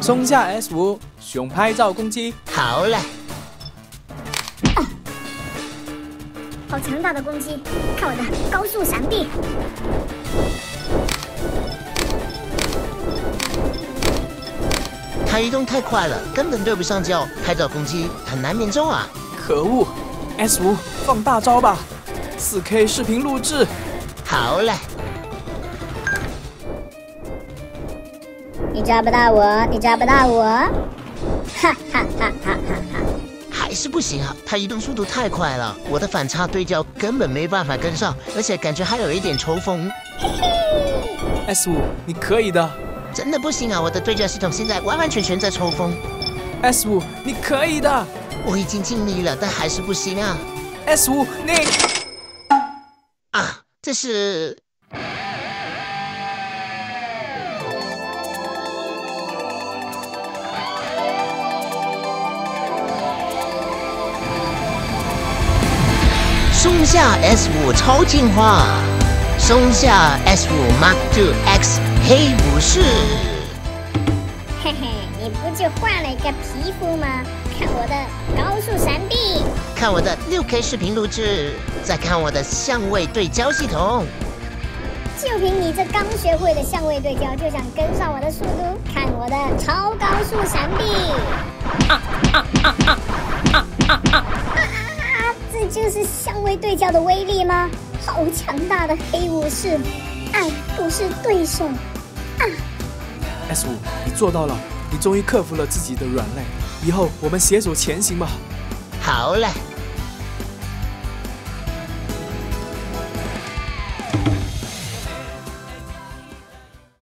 松下 S 五，使用拍照攻击。好嘞。好强大的攻击！看我的高速闪避！他移动太快了，根本对不上焦，拍照攻击很难命中啊！可恶！S 五放大招吧，4K 视频录制。好嘞。你抓不到我，你抓不到我！哈哈哈哈哈哈！还是不行啊，他移动速度太快了，我的反差对焦根本没办法跟上，而且感觉还有一点抽风。嘿嘿，S 五，你可以的。真的不行啊！我的对焦系统现在完完全全在抽风。S 五，你可以的。我已经尽力了，但还是不行啊。S 五，你啊，这是松下 S 五超进化，松下 S 五 Mark Two X。黑武士，嘿嘿，你不就换了一个皮肤吗？看我的高速闪避，看我的六 K 视频录制，再看我的相位对焦系统。就凭你这刚学会的相位对焦，就想跟上我的速度？看我的超高速闪避！就是相位对焦的威力吗？好强大的黑武士，爱不是对手啊。S 五，你做到了，你终于克服了自己的软肋，以后我们携手前行吧。好嘞。